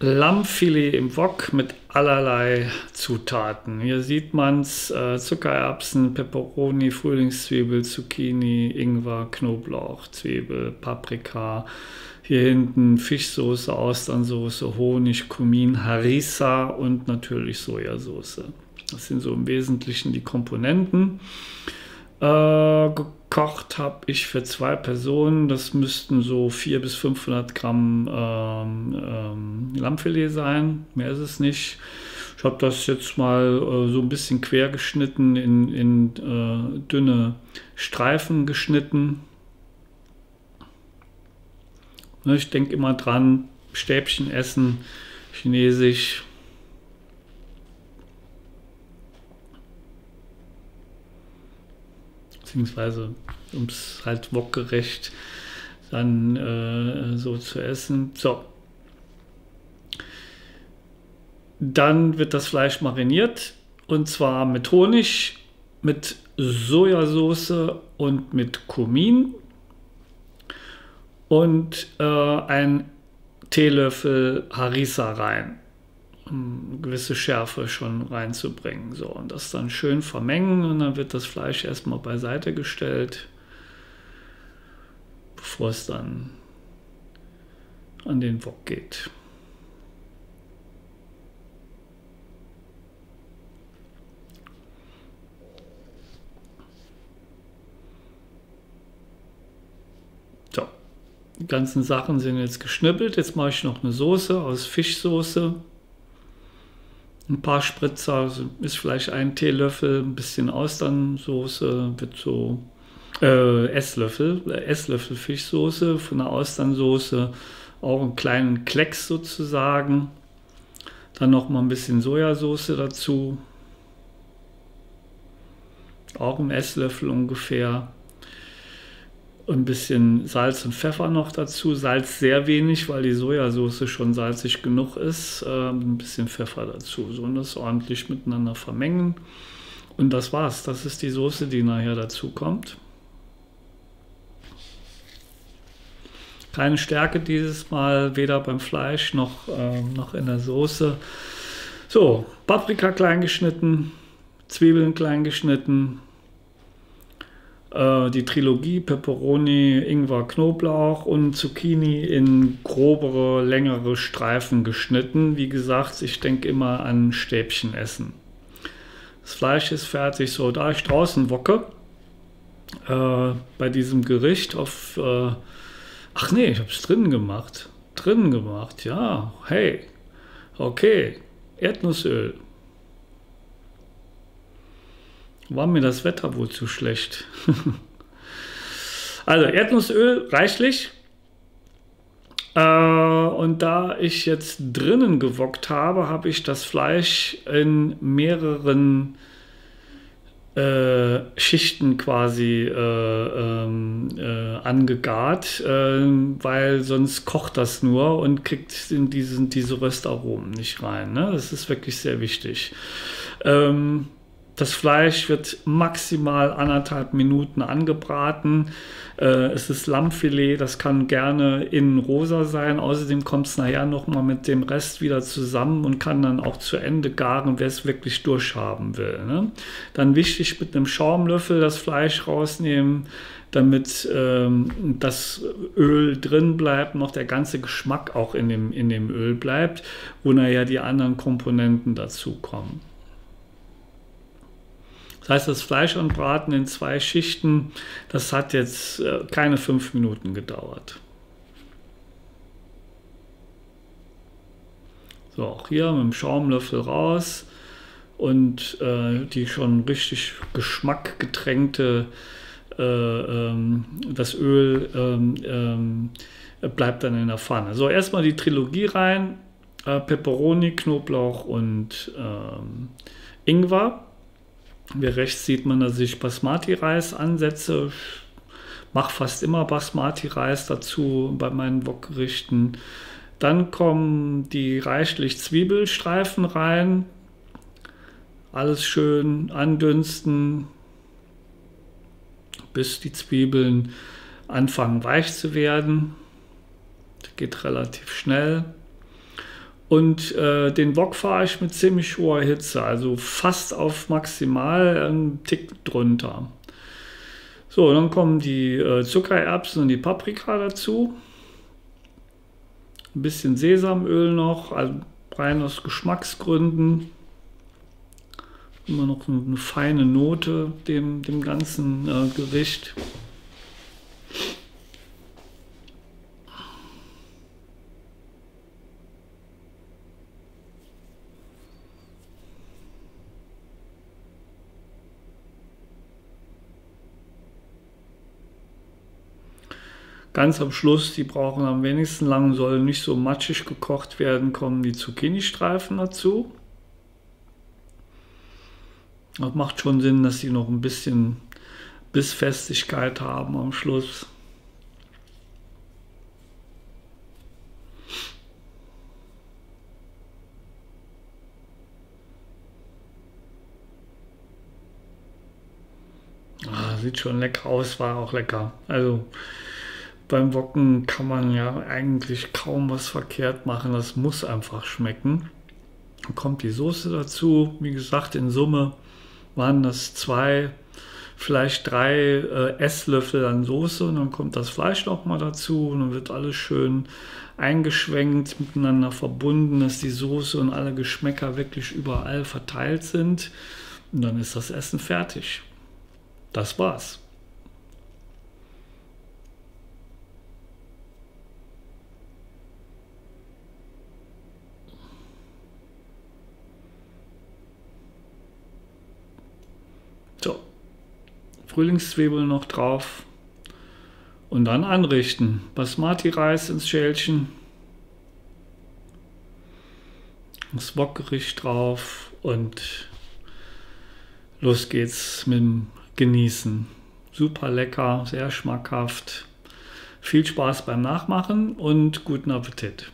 Lammfilet im Wok mit allerlei Zutaten. Hier sieht man es: äh, Zuckererbsen, Peperoni, Frühlingszwiebel, Zucchini, Ingwer, Knoblauch, Zwiebel, Paprika. Hier hinten Fischsoße, Austernsoße, Honig, Kumin, Harissa und natürlich Sojasauce. Das sind so im Wesentlichen die Komponenten. Äh, gekocht habe ich für zwei Personen. Das müssten so 400 bis 500 Gramm ähm, ähm, Lammfilet sein. Mehr ist es nicht. Ich habe das jetzt mal äh, so ein bisschen quer geschnitten, in, in äh, dünne Streifen geschnitten. Ne, ich denke immer dran, Stäbchen essen, chinesisch, beziehungsweise um es halt wokgerecht dann äh, so zu essen. So. Dann wird das Fleisch mariniert und zwar mit Honig, mit Sojasauce und mit Kumin und äh, ein Teelöffel Harissa rein um gewisse Schärfe schon reinzubringen. So, und das dann schön vermengen und dann wird das Fleisch erstmal beiseite gestellt, bevor es dann an den Wok geht. Die ganzen Sachen sind jetzt geschnippelt. Jetzt mache ich noch eine Soße aus Fischsoße ein paar Spritzer, also ist vielleicht ein Teelöffel, ein bisschen Austernsoße, wird so äh, Esslöffel, äh, Esslöffel Fischsoße, von der Austernsoße auch einen kleinen Klecks sozusagen. Dann noch mal ein bisschen Sojasauce dazu. Auch ein Esslöffel ungefähr ein bisschen Salz und Pfeffer noch dazu. Salz sehr wenig, weil die Sojasauce schon salzig genug ist. Ähm, ein bisschen Pfeffer dazu. So und das ordentlich miteinander vermengen. Und das war's. Das ist die Soße, die nachher dazu kommt. Keine Stärke dieses Mal, weder beim Fleisch noch, äh, noch in der Soße. So, Paprika klein geschnitten, Zwiebeln klein geschnitten, äh, die Trilogie Peperoni, Ingwer, Knoblauch und Zucchini in grobere, längere Streifen geschnitten. Wie gesagt, ich denke immer an Stäbchen essen. Das Fleisch ist fertig. So, da ich draußen wocke, äh, bei diesem Gericht auf. Äh, ach nee, ich habe es drinnen gemacht. Drinnen gemacht, ja. Hey, okay. Erdnussöl. War mir das Wetter wohl zu schlecht? also Erdnussöl reichlich. Äh, und da ich jetzt drinnen gewockt habe, habe ich das Fleisch in mehreren äh, Schichten quasi äh, ähm, äh, angegart, äh, weil sonst kocht das nur und kriegt in diesen, diese Röstaromen nicht rein. Ne? Das ist wirklich sehr wichtig. Ähm, das Fleisch wird maximal anderthalb Minuten angebraten. Äh, es ist Lammfilet, das kann gerne innen rosa sein. Außerdem kommt es nachher nochmal mit dem Rest wieder zusammen und kann dann auch zu Ende garen, wer es wirklich durchhaben will. Ne? Dann wichtig mit einem Schaumlöffel das Fleisch rausnehmen, damit ähm, das Öl drin bleibt, noch der ganze Geschmack auch in dem, in dem Öl bleibt, wo nachher die anderen Komponenten dazukommen. Das heißt, das Fleisch anbraten in zwei Schichten, das hat jetzt äh, keine fünf Minuten gedauert. So, auch hier mit dem Schaumlöffel raus und äh, die schon richtig Geschmack getränkte, äh, ähm, das Öl ähm, ähm, bleibt dann in der Pfanne. So, erstmal die Trilogie rein, äh, Peperoni, Knoblauch und ähm, Ingwer. Rechts sieht man, dass ich Basmati-Reis ansetze. Ich mache fast immer Basmati-Reis dazu bei meinen Wokgerichten. Dann kommen die reichlich Zwiebelstreifen rein. Alles schön andünsten, bis die Zwiebeln anfangen weich zu werden. Das geht relativ schnell. Und äh, den Wok fahre ich mit ziemlich hoher Hitze, also fast auf maximal einen Tick drunter. So, dann kommen die äh, Zuckererbsen und die Paprika dazu. Ein bisschen Sesamöl noch, also rein aus Geschmacksgründen. Immer noch eine, eine feine Note dem, dem ganzen äh, Gericht. Ganz am Schluss, die brauchen am wenigsten lang, sollen nicht so matschig gekocht werden, kommen die Zucchini-Streifen dazu. Das macht schon Sinn, dass sie noch ein bisschen Bissfestigkeit haben am Schluss. Ah, sieht schon lecker aus, war auch lecker. Also beim Wocken kann man ja eigentlich kaum was verkehrt machen. Das muss einfach schmecken. Dann kommt die Soße dazu. Wie gesagt, in Summe waren das zwei, vielleicht drei äh, Esslöffel an Soße. Und dann kommt das Fleisch noch mal dazu. Und dann wird alles schön eingeschwenkt, miteinander verbunden, dass die Soße und alle Geschmäcker wirklich überall verteilt sind. Und dann ist das Essen fertig. Das war's. So, Frühlingszwiebeln noch drauf und dann anrichten. Basmati-Reis ins Schälchen, das Wokgericht drauf und los geht's mit dem Genießen. Super lecker, sehr schmackhaft. Viel Spaß beim Nachmachen und guten Appetit.